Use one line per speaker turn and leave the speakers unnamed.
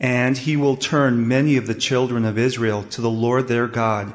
And he will turn many of the children of Israel to the Lord their God,